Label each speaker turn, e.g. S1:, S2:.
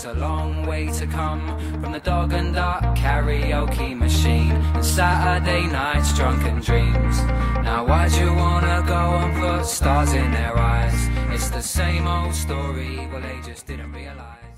S1: It's a
S2: long way to come from the dog and duck karaoke machine and Saturday night's drunken dreams. Now, why'd you wanna go and put stars in their eyes? It's the same old story, well, they just didn't realize.